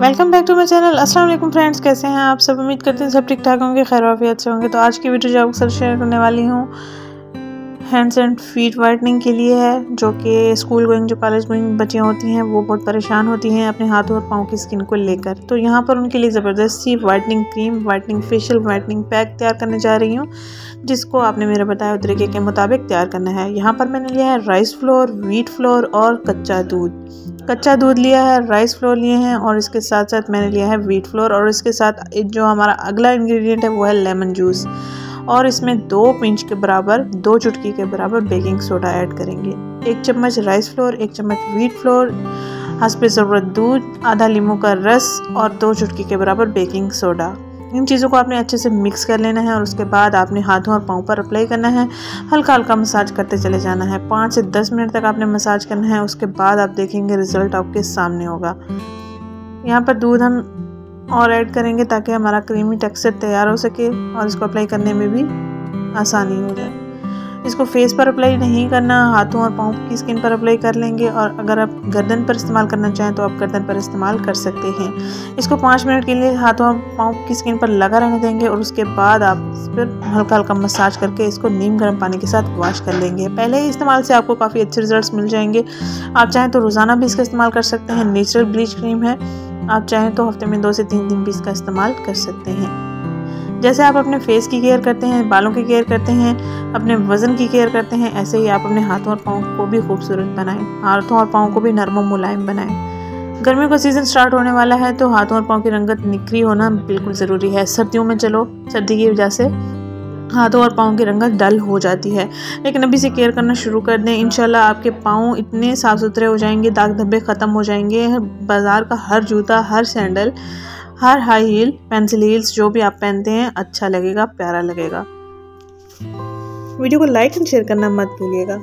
Welcome back to my channel अस्सलाम वालेकुम friends कैसे हैं आप? सब उम्मीद करते हैं सब ठीक ठाक होंगे, खैर वाफियत से होंगे। तो आज की वीडियो जो आपके साथ शेयर करने वाली हूँ हैंड्स एंड फीट वाइटनिंग के लिए है, जो कि स्कूल गोइंग जो कॉलेज गोइंग बच्चियाँ होती हैं, वो बहुत परेशान होती हैं अपने हाथों और पाँव की स्किन को लेकर। तो यहाँ पर उनके लिए ज़बरदस्त whitening cream whitening facial whitening pack तैयार करने जा रही हूँ, जिसको आपने मेरे बताया तरीके के मुताबिक तैयार करना है। यहाँ पर मैंने लिया है राइस फ्लोर वीट फ्लोर और कच्चा दूध। कच्चा दूध लिया है राइस फ्लोर लिए हैं और इसके साथ साथ मैंने लिया है वीट फ्लोर और इसके साथ जो हमारा अगला इंग्रेडिएंट है वो है लेमन जूस और इसमें दो पिंच के बराबर, दो चुटकी के बराबर बेकिंग सोडा ऐड करेंगे। एक चम्मच राइस फ्लोर, एक चम्मच व्हीट फ्लोर हंसपे ज़रूरत दूध, आधा लीमू का रस और दो चुटकी के बराबर बेकिंग सोडा। इन चीज़ों को आपने अच्छे से मिक्स कर लेना है और उसके बाद आपने हाथों और पाँव पर अप्लाई करना है। हल्का हल्का मसाज करते चले जाना है। पाँच से दस मिनट तक आपने मसाज करना है। उसके बाद आप देखेंगे रिज़ल्ट आपके सामने होगा। यहाँ पर दूध हम और ऐड करेंगे ताकि हमारा क्रीमी टेक्सचर तैयार हो सके और इसको अप्लाई करने में भी आसानी हो जाए। इसको फेस पर अप्लाई नहीं करना, हाथों और पाँव की स्किन पर अप्लाई कर लेंगे और अगर आप गर्दन पर इस्तेमाल करना चाहें तो आप गर्दन पर इस्तेमाल कर सकते हैं। इसको पाँच मिनट के लिए हाथों और पाँव की स्किन पर लगा रहने देंगे और उसके बाद आप इस पर हल्का हल्का मसाज करके इसको नीम गर्म पानी के साथ वॉश कर लेंगे। पहले ही इस्तेमाल से आपको काफ़ी अच्छे रिज़ल्ट मिल जाएँगे। आप चाहें तो रोज़ाना भी इसका इस्तेमाल कर सकते हैं। नेचुरल ब्लीच क्रीम है। आप चाहें तो हफ़्ते में दो से तीन दिन भी इसका इस्तेमाल कर सकते हैं। जैसे आप अपने फेस की केयर करते हैं, बालों की केयर करते हैं, अपने वज़न की केयर करते हैं, ऐसे ही आप अपने हाथों और पाँव को भी खूबसूरत बनाएँ, हाथों और पाँव को भी नरम मुलायम बनाएँ। गर्मियों का सीज़न स्टार्ट होने वाला है तो हाथों और पाँव की रंगत निखरी होना बिल्कुल ज़रूरी है। सर्दियों में चलो, सर्दी की वजह से हाथों और पाँव की रंगत डल हो जाती है। लेकिन अभी से केयर करना शुरू कर दें। इंशाल्लाह आपके पाँव इतने साफ़ सुथरे हो जाएँगे दाग धब्बे ख़त्म हो जाएँगे। बाज़ार का हर जूता, हर सैंडल, हर हाई हील पेंसिल हील्स जो भी आप पहनते हैं अच्छा लगेगा, प्यारा लगेगा। वीडियो को लाइक एंड शेयर करना मत भूलिएगा।